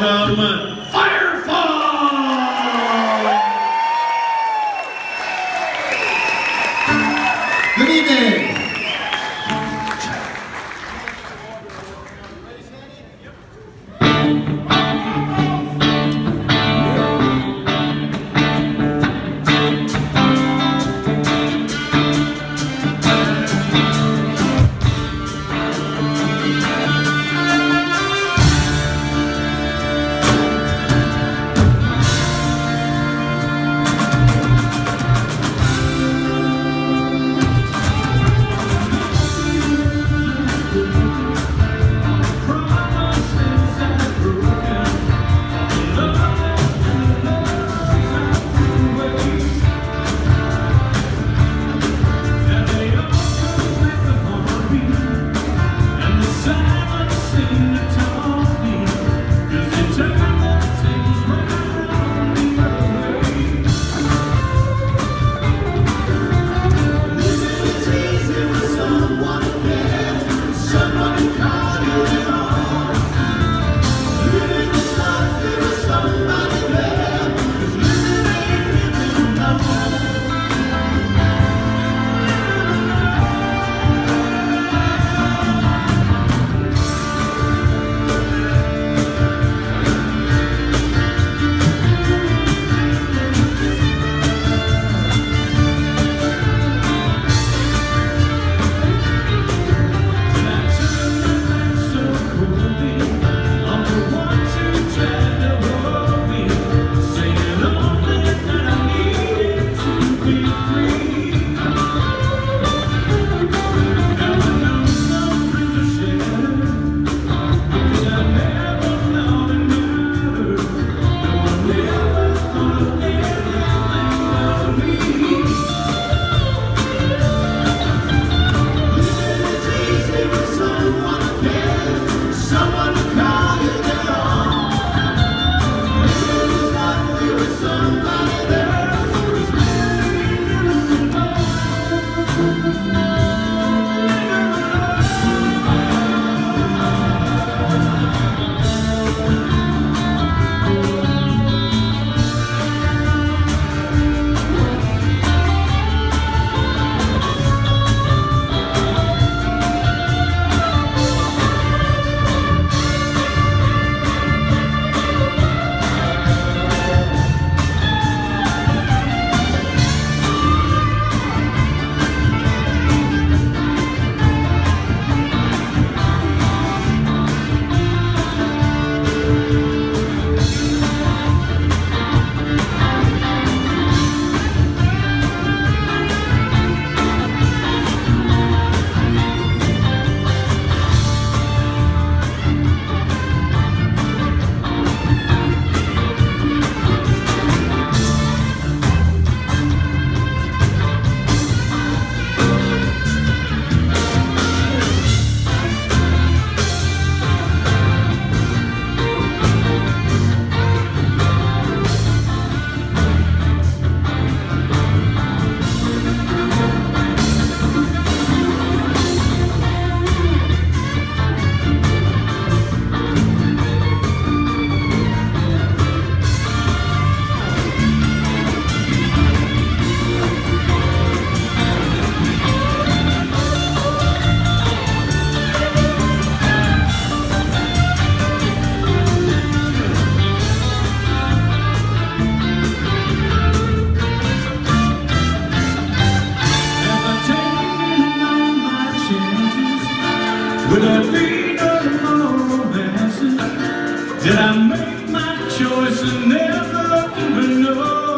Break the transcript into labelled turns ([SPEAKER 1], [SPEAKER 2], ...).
[SPEAKER 1] welcome Would there be no more romances? Did I make my choice and never even know?